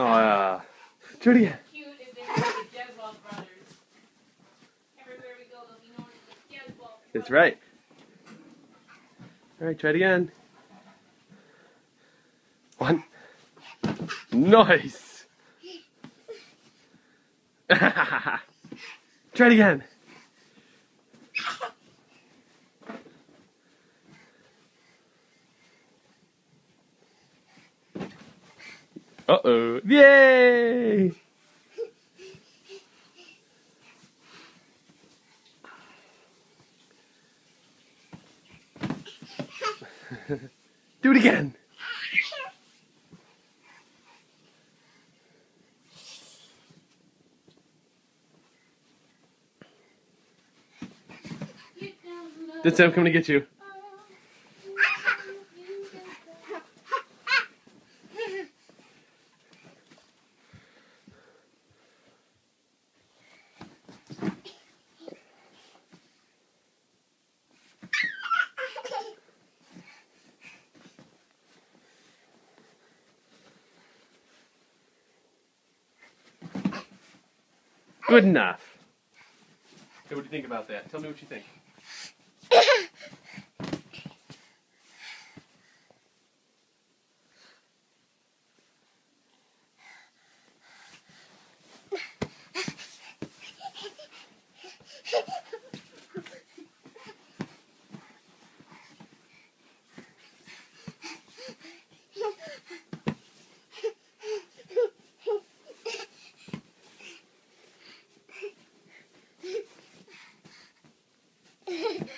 Oh, uh, do it again. cute if they were the Jeswell brothers. Everywhere we go, they'll be known as the Jeswell brothers. That's right. All right, try it again. One. Nice. try it again. Uh oh. Yay! Do it again. Did Sam come to get you? Good enough. Hey, what do you think about that? Tell me what you think.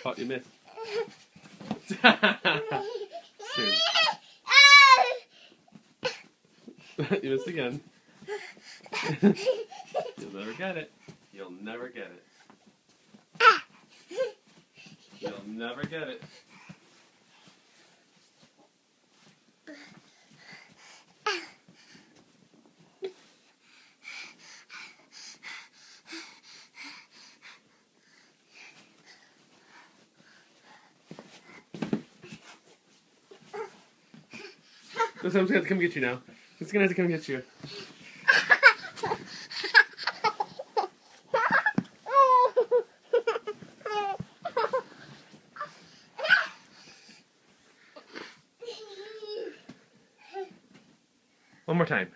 Oh, you missed. You missed again. You'll never get it. You'll never get it. You'll never get it. Someone's gonna have to come get you now. It's gonna have to come get you. One more time.